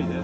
вийде.